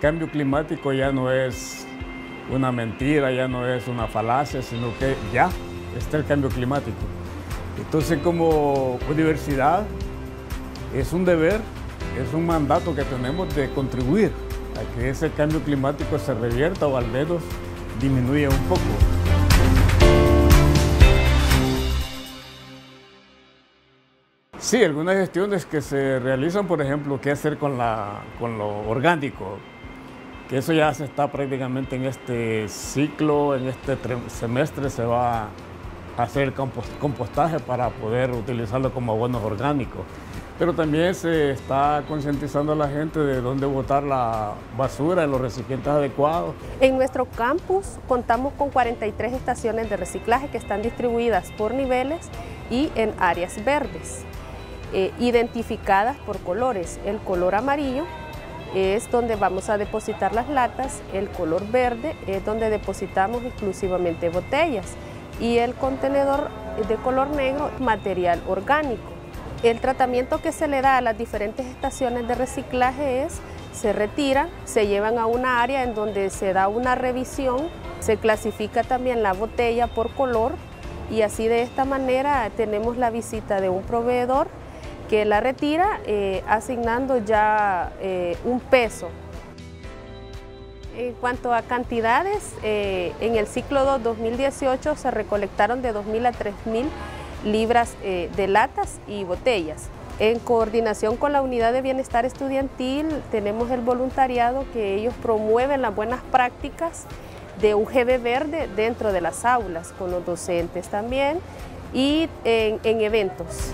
cambio climático ya no es una mentira, ya no es una falacia, sino que ya está el cambio climático. Entonces como universidad es un deber, es un mandato que tenemos de contribuir a que ese cambio climático se revierta o al menos disminuya un poco. Sí, algunas gestiones que se realizan, por ejemplo, qué hacer con, la, con lo orgánico, que eso ya se está prácticamente en este ciclo, en este semestre se va a hacer compostaje para poder utilizarlo como abonos orgánicos. Pero también se está concientizando a la gente de dónde botar la basura en los recipientes adecuados. En nuestro campus contamos con 43 estaciones de reciclaje que están distribuidas por niveles y en áreas verdes. Eh, identificadas por colores. El color amarillo es donde vamos a depositar las latas, el color verde es donde depositamos exclusivamente botellas y el contenedor de color negro material orgánico. El tratamiento que se le da a las diferentes estaciones de reciclaje es se retiran, se llevan a una área en donde se da una revisión, se clasifica también la botella por color y así de esta manera tenemos la visita de un proveedor que la retira eh, asignando ya eh, un peso. En cuanto a cantidades, eh, en el ciclo 2 2018 se recolectaron de 2.000 a 3.000 libras de latas y botellas. En coordinación con la Unidad de Bienestar Estudiantil tenemos el voluntariado que ellos promueven las buenas prácticas de UGB verde dentro de las aulas, con los docentes también y en eventos.